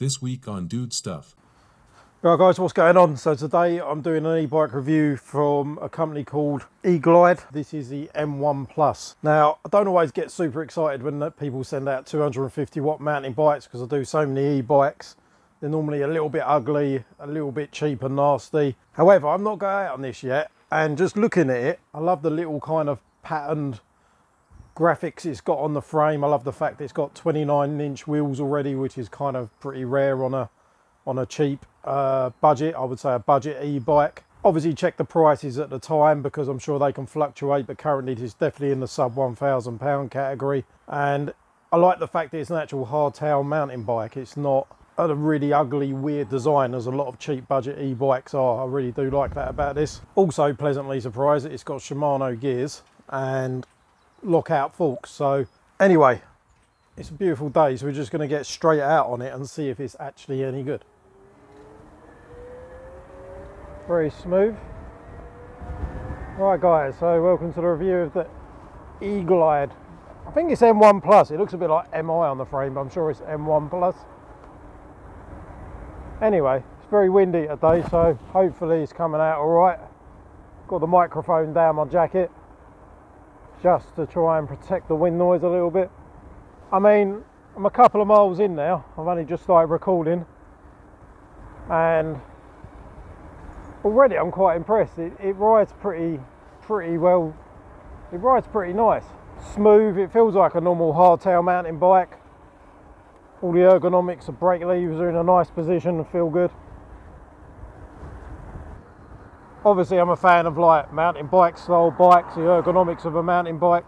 This week on Dude Stuff. Right guys, what's going on? So today I'm doing an e-bike review from a company called eGlide. This is the M1 Plus. Now, I don't always get super excited when people send out 250 watt mountain bikes because I do so many e-bikes. They're normally a little bit ugly, a little bit cheap and nasty. However, I'm not going out on this yet. And just looking at it, I love the little kind of patterned graphics it's got on the frame. I love the fact it's got 29 inch wheels already, which is kind of pretty rare on a on a cheap uh, budget. I would say a budget e-bike. Obviously check the prices at the time because I'm sure they can fluctuate, but currently it's definitely in the sub 1,000 pound category. And I like the fact that it's an actual hardtail mountain bike. It's not a really ugly, weird design as a lot of cheap budget e-bikes are. I really do like that about this. Also pleasantly surprised that it's got Shimano gears and lockout forks. So anyway, it's a beautiful day. So we're just going to get straight out on it and see if it's actually any good. Very smooth. Right guys, so welcome to the review of the E-Glide. I think it's M1 Plus. It looks a bit like MI on the frame, but I'm sure it's M1 Plus. Anyway, it's very windy today, so hopefully it's coming out all right. Got the microphone down my jacket just to try and protect the wind noise a little bit. I mean, I'm a couple of miles in now. I've only just started recording and already I'm quite impressed. It, it rides pretty, pretty well. It rides pretty nice. Smooth, it feels like a normal hardtail mountain bike. All the ergonomics of brake levers are in a nice position and feel good. Obviously I'm a fan of like mountain bike style bikes, the ergonomics of a mountain bike.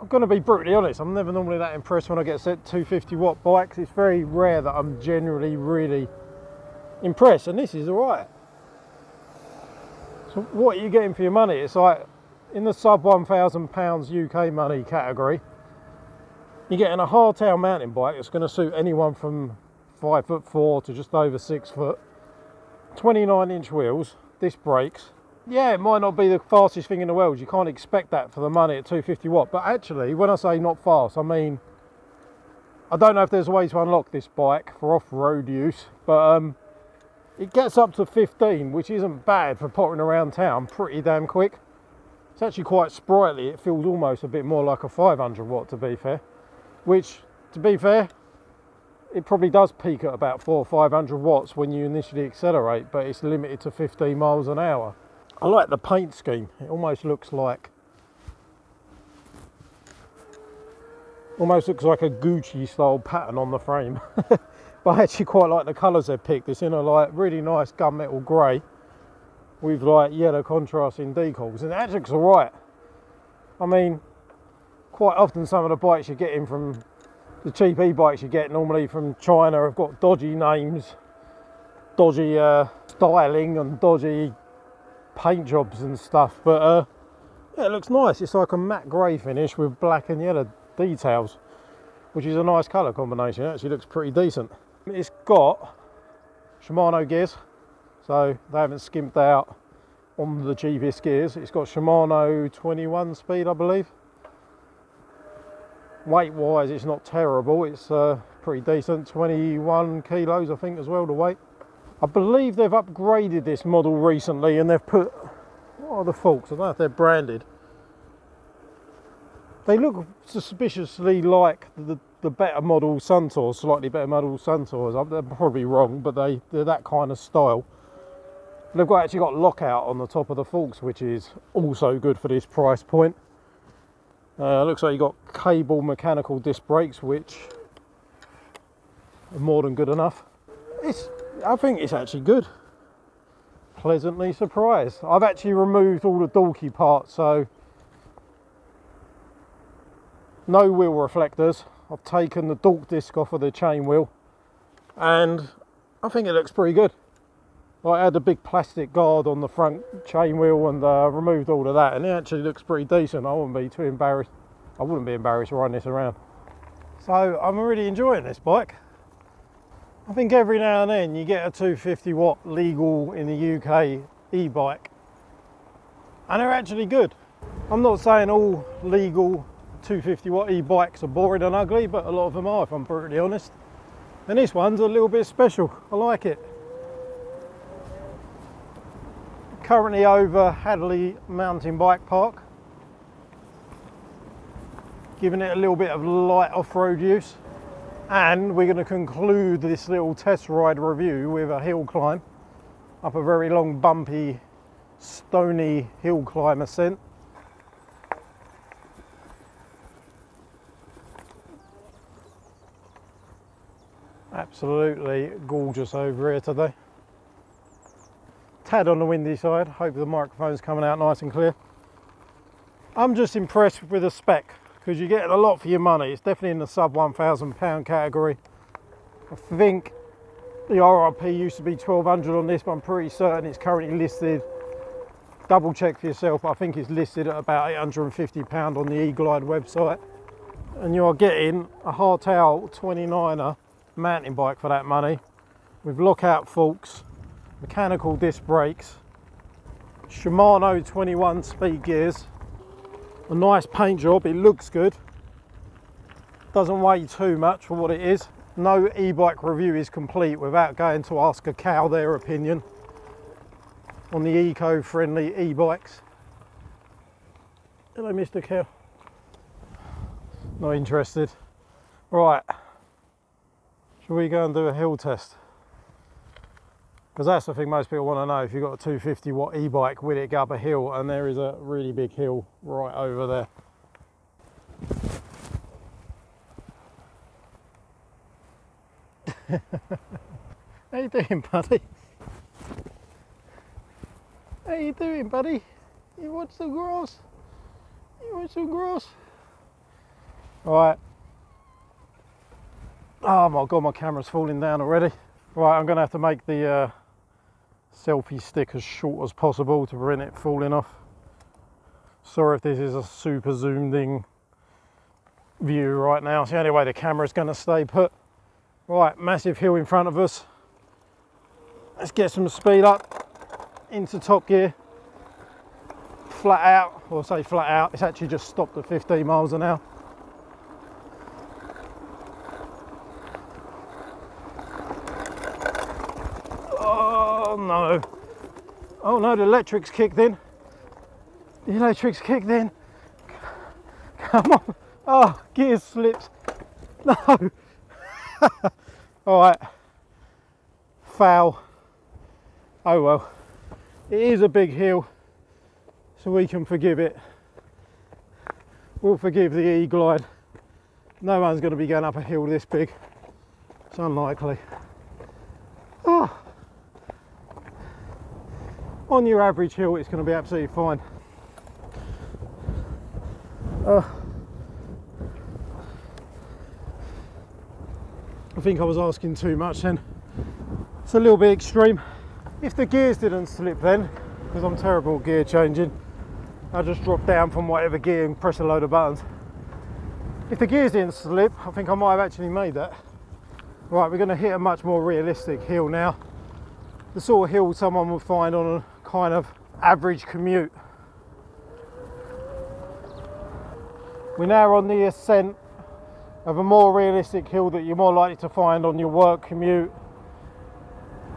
I'm going to be brutally honest, I'm never normally that impressed when I get set 250 watt bikes. It's very rare that I'm generally really impressed and this is alright. So what are you getting for your money? It's like in the sub 1,000 pounds UK money category, you're getting a hardtail mountain bike that's going to suit anyone from five foot four to just over six foot. 29 inch wheels, disc brakes. Yeah, it might not be the fastest thing in the world. You can't expect that for the money at 250 watt. But actually, when I say not fast, I mean, I don't know if there's a way to unlock this bike for off-road use, but um, it gets up to 15, which isn't bad for pottering around town pretty damn quick. It's actually quite sprightly. It feels almost a bit more like a 500 watt to be fair which to be fair it probably does peak at about four or 500 watts when you initially accelerate but it's limited to 15 miles an hour. I like the paint scheme. It almost looks like almost looks like a Gucci style pattern on the frame. But I actually quite like the colours they've picked. It's in a like really nice gunmetal grey with like yellow contrasting decals. And that looks alright. I mean quite often some of the bikes you're getting from the cheap e-bikes you get normally from China have got dodgy names, dodgy uh, styling and dodgy paint jobs and stuff. But uh, yeah, it looks nice. It's like a matte grey finish with black and yellow details, which is a nice colour combination. It actually looks pretty decent. It's got Shimano gears, so they haven't skimped out on the cheapest gears. It's got Shimano 21 speed, I believe weight wise it's not terrible. It's uh, pretty decent. 21 kilos I think as well the weight. I believe they've upgraded this model recently and they've put what are the forks? I don't know if they're branded. They look suspiciously like the, the better model Suntours slightly better model Suntours. They're probably wrong but they they're that kind of style. They've got actually got lockout on the top of the forks which is also good for this price point uh, looks like you've got cable mechanical disc brakes, which are more than good enough. It's, I think it's actually good. Pleasantly surprised. I've actually removed all the dorky parts, so no wheel reflectors. I've taken the dork disc off of the chain wheel, and I think it looks pretty good. I had a big plastic guard on the front chain wheel and uh, removed all of that and it actually looks pretty decent. I wouldn't be too embarrassed. I wouldn't be embarrassed riding this around. So I'm really enjoying this bike. I think every now and then you get a 250 watt legal in the UK e-bike and they're actually good. I'm not saying all legal 250 watt e-bikes are boring and ugly but a lot of them are if I'm brutally honest. And this one's a little bit special. I like it. Currently over Hadleigh Mountain Bike Park. Giving it a little bit of light off-road use. And we're going to conclude this little test ride review with a hill climb up a very long bumpy stony hill climb ascent. Absolutely gorgeous over here today. Tad on the windy side, hope the microphone's coming out nice and clear. I'm just impressed with the spec because you get a lot for your money. It's definitely in the sub 1,000 pound category. I think the RRP used to be 1200 on this, but I'm pretty certain it's currently listed. Double check for yourself, I think it's listed at about 850 pound on the E-Glide website. And you are getting a hardtail 29er mountain bike for that money with lockout forks, mechanical disc brakes, Shimano 21 speed gears, a nice paint job, it looks good, doesn't weigh too much for what it is. No e-bike review is complete without going to ask a cow their opinion on the eco-friendly e-bikes. Hello Mr Cow. Not interested. Right, should we go and do a hill test? Because that's the thing most people want to know. If you've got a 250 watt e-bike, will it go up a hill? And there is a really big hill right over there. How you doing, buddy? How you doing, buddy? You want some grass? You want some grass? All right. Oh my god, my camera's falling down already. Right, I'm gonna have to make the uh, selfie stick as short as possible to prevent it falling off. Sorry if this is a super zoomed in view right now. It's the only way the camera's gonna stay put. Right, massive hill in front of us. Let's get some speed up into top gear. Flat out, or say flat out, it's actually just stopped at 15 miles an hour. no. Oh no, the electric's kicked in. The electric's kicked in. Come on. Oh, gears slipped. No. All right. Foul. Oh well. It is a big hill, so we can forgive it. We'll forgive the E-Glide. No one's going to be going up a hill this big. It's unlikely. On your average hill it's going to be absolutely fine. Uh, I think I was asking too much then. It's a little bit extreme. If the gears didn't slip then, because I'm terrible gear changing, I just drop down from whatever gear and press a load of buttons. If the gears didn't slip, I think I might have actually made that. Right, we're going to hit a much more realistic hill now. The sort of hill someone would find on kind of average commute. We're now on the ascent of a more realistic hill that you're more likely to find on your work commute,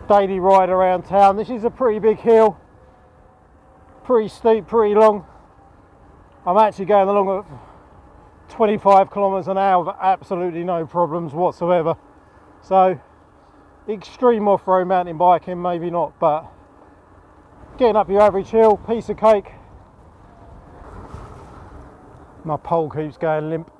daily ride around town. This is a pretty big hill, pretty steep, pretty long. I'm actually going along at 25 kilometers an hour with absolutely no problems whatsoever. So extreme off-road mountain biking, maybe not, but getting up your average hill, piece of cake. My pole keeps going limp.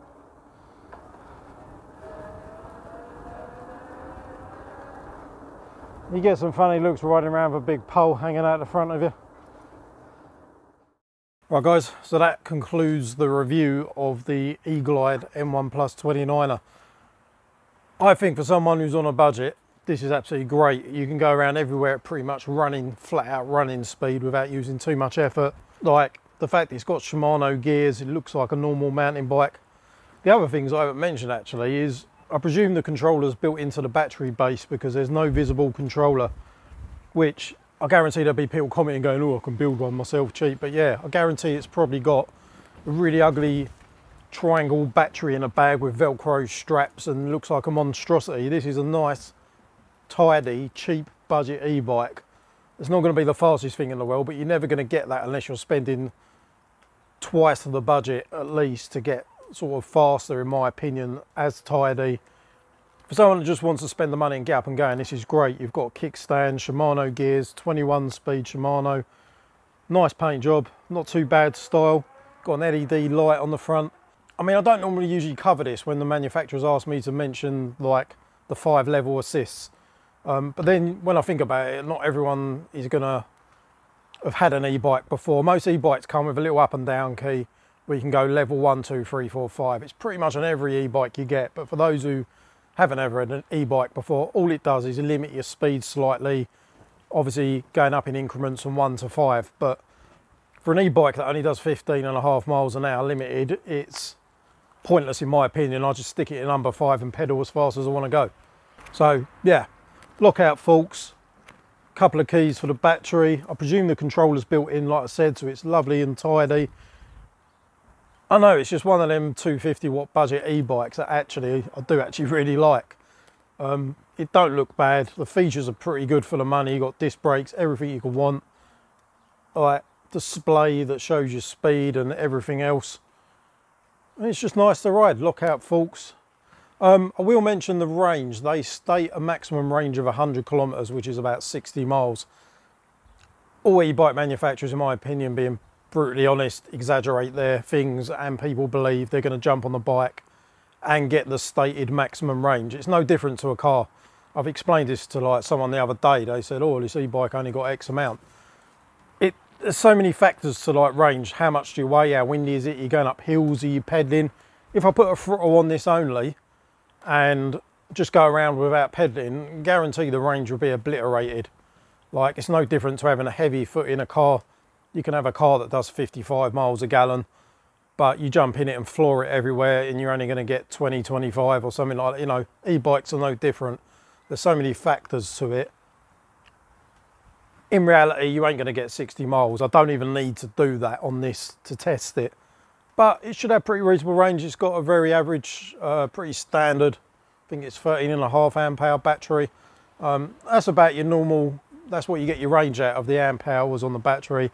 You get some funny looks riding around with a big pole hanging out the front of you. Right guys, so that concludes the review of the E-Glide M1 Plus 29er. I think for someone who's on a budget, this is absolutely great. You can go around everywhere at pretty much running, flat out running speed without using too much effort. Like the fact that it's got Shimano gears, it looks like a normal mountain bike. The other things I haven't mentioned actually is I presume the controller's built into the battery base because there's no visible controller, which I guarantee there'll be people commenting going, oh, I can build one myself cheap. But yeah, I guarantee it's probably got a really ugly triangle battery in a bag with velcro straps and looks like a monstrosity this is a nice tidy cheap budget e-bike it's not going to be the fastest thing in the world but you're never going to get that unless you're spending twice of the budget at least to get sort of faster in my opinion as tidy. For someone that just wants to spend the money and get up and going this is great. You've got kickstand shimano gears 21 speed shimano. Nice paint job not too bad style. Got an led light on the front. I mean, I don't normally usually cover this when the manufacturers ask me to mention like the five level assists. Um, but then when I think about it, not everyone is gonna have had an e-bike before. Most e-bikes come with a little up and down key where you can go level one, two, three, four, five. It's pretty much on every e-bike you get. But for those who haven't ever had an e-bike before, all it does is limit your speed slightly, obviously going up in increments from one to five. But for an e-bike that only does 15 and a half miles an hour limited, it's pointless in my opinion. I just stick it in number five and pedal as fast as I want to go. So yeah, lockout forks, couple of keys for the battery. I presume the controller's built in, like I said, so it's lovely and tidy. I know it's just one of them 250 watt budget e-bikes that actually I do actually really like. Um, it don't look bad. The features are pretty good for the money. You got disc brakes, everything you can want. Like display that shows your speed and everything else. It's just nice to ride, lockout forks. Um, I will mention the range. They state a maximum range of 100 kilometres, which is about 60 miles. All e-bike manufacturers, in my opinion, being brutally honest, exaggerate their things and people believe they're going to jump on the bike and get the stated maximum range. It's no different to a car. I've explained this to like someone the other day. They said, oh, this e-bike only got X amount It, there's so many factors to like range. How much do you weigh? How windy is it? You're going up hills? Are you pedaling? If I put a throttle on this only and just go around without pedaling, guarantee the range will be obliterated. Like it's no different to having a heavy foot in a car. You can have a car that does 55 miles a gallon, but you jump in it and floor it everywhere and you're only going to get 20, 25 or something like that. You know, e-bikes are no different. There's so many factors to it in reality, you ain't going to get 60 miles. I don't even need to do that on this to test it. But it should have pretty reasonable range. It's got a very average, uh, pretty standard, I think it's 13 and a half amp hour battery. Um, that's about your normal, that's what you get your range out of the amp hours on the battery.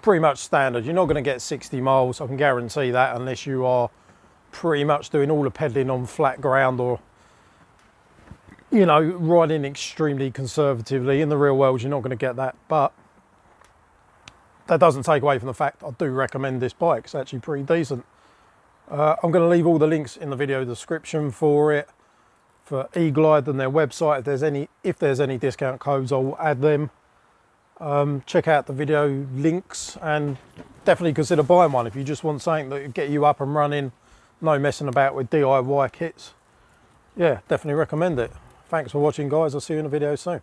Pretty much standard. You're not going to get 60 miles, I can guarantee that, unless you are pretty much doing all the pedaling on flat ground or you know, riding extremely conservatively. In the real world, you're not going to get that, but that doesn't take away from the fact I do recommend this bike. It's actually pretty decent. Uh, I'm going to leave all the links in the video description for it, for eGlide and their website. If there's any, if there's any discount codes, I'll add them. Um, check out the video links and definitely consider buying one if you just want something that will get you up and running, no messing about with DIY kits. Yeah, definitely recommend it. Thanks for watching guys, I'll see you in a video soon.